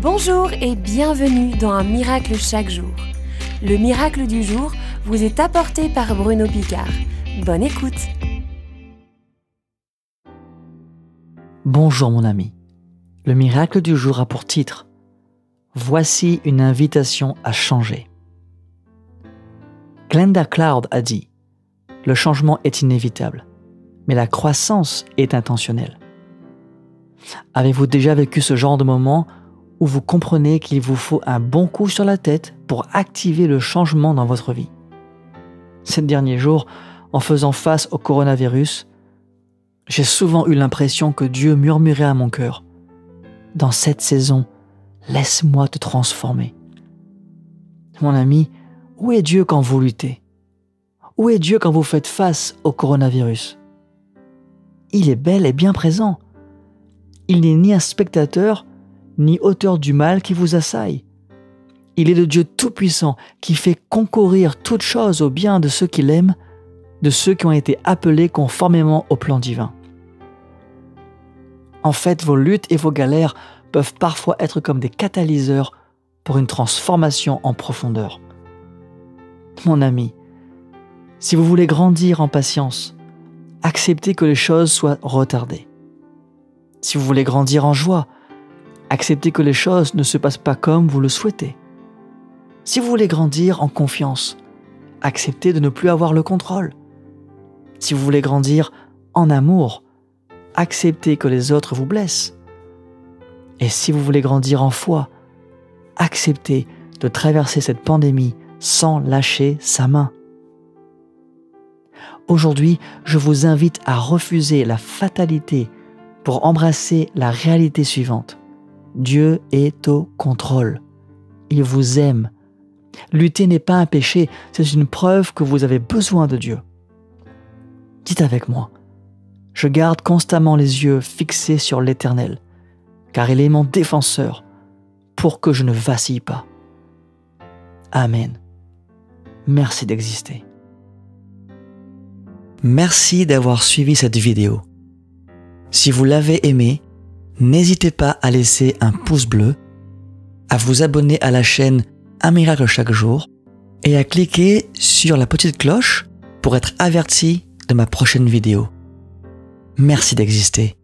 Bonjour et bienvenue dans Un miracle chaque jour. Le miracle du jour vous est apporté par Bruno Picard. Bonne écoute. Bonjour mon ami. Le miracle du jour a pour titre Voici une invitation à changer. Glenda Cloud a dit Le changement est inévitable, mais la croissance est intentionnelle. Avez-vous déjà vécu ce genre de moment où vous comprenez qu'il vous faut un bon coup sur la tête pour activer le changement dans votre vie Ces derniers jours, en faisant face au coronavirus, j'ai souvent eu l'impression que Dieu murmurait à mon cœur Dans cette saison, laisse-moi te transformer. Mon ami, où est Dieu quand vous luttez? Où est Dieu quand vous faites face au coronavirus? Il est bel et bien présent. Il n'est ni un spectateur, ni auteur du mal qui vous assaille. Il est le Dieu Tout-Puissant qui fait concourir toutes choses au bien de ceux qu'il aime, de ceux qui ont été appelés conformément au plan divin. En fait, vos luttes et vos galères peuvent parfois être comme des catalyseurs pour une transformation en profondeur. Mon ami, si vous voulez grandir en patience, acceptez que les choses soient retardées. Si vous voulez grandir en joie, acceptez que les choses ne se passent pas comme vous le souhaitez. Si vous voulez grandir en confiance, acceptez de ne plus avoir le contrôle. Si vous voulez grandir en amour, acceptez que les autres vous blessent. Et si vous voulez grandir en foi, acceptez de traverser cette pandémie sans lâcher sa main. Aujourd'hui, je vous invite à refuser la fatalité pour embrasser la réalité suivante. Dieu est au contrôle. Il vous aime. Lutter n'est pas un péché, c'est une preuve que vous avez besoin de Dieu. Dites avec moi, je garde constamment les yeux fixés sur l'Éternel car il est mon défenseur, pour que je ne vacille pas. Amen. Merci d'exister. Merci d'avoir suivi cette vidéo. Si vous l'avez aimé, n'hésitez pas à laisser un pouce bleu, à vous abonner à la chaîne Un miracle chaque jour et à cliquer sur la petite cloche pour être averti de ma prochaine vidéo. Merci d'exister.